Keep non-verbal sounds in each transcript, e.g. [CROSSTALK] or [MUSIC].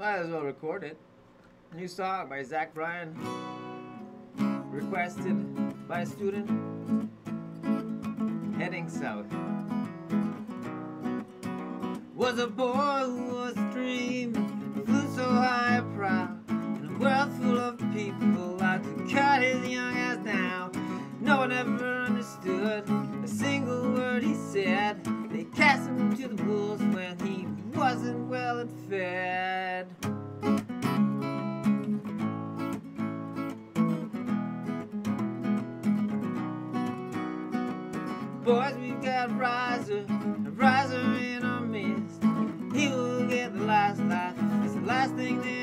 Might as well record it. New song by Zach Bryan. Requested by a student. Heading south. Was a boy who was a dream. Flew so high proud. In a world full of people out to cut his young ass down. No one ever understood a single word he said. They cast him to the wolves when he wasn't well and fed. Boys, we've got Riser, Riser in our midst. He will get the last laugh. It's the last thing that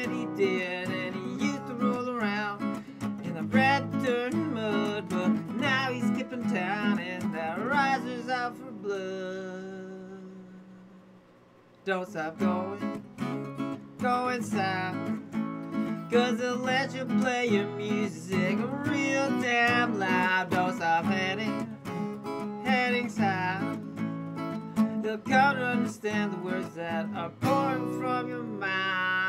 Don't stop going, going south. Cause they'll let you play your music real damn loud. Don't stop heading, heading south. They'll come to understand the words that are pouring from your mouth.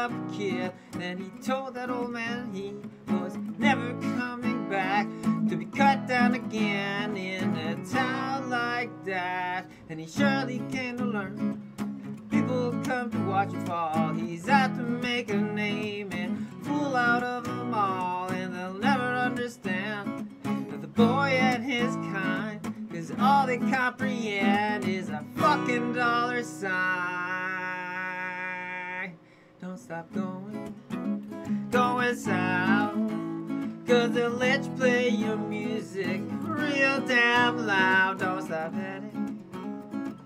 Messed up kid. Then he told that old man he was never coming back to be cut down again in a town like that. And he surely came to learn. People come to watch him fall. He's out to make a name and fool out of them all. And they'll never understand that the boy and his kind. Cause all they comprehend is a fucking dollar sign. Stop going, going south. Cause they'll let you play your music real damn loud. Don't stop heading,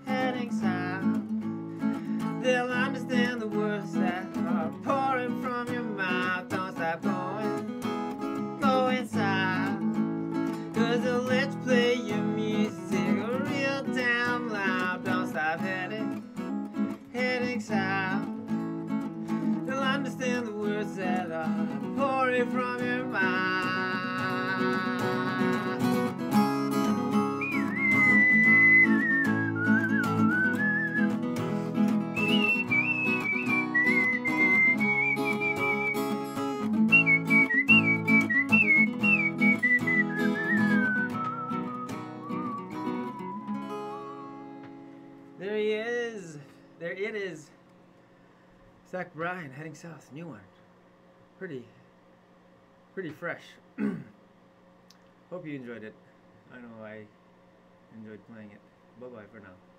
heading south. They'll understand the words that are pouring from your mouth. There he is. There it is. Zach Bryan heading south. New one. Pretty, pretty fresh. [CLEARS THROAT] Hope you enjoyed it. I know I enjoyed playing it. Bye bye for now.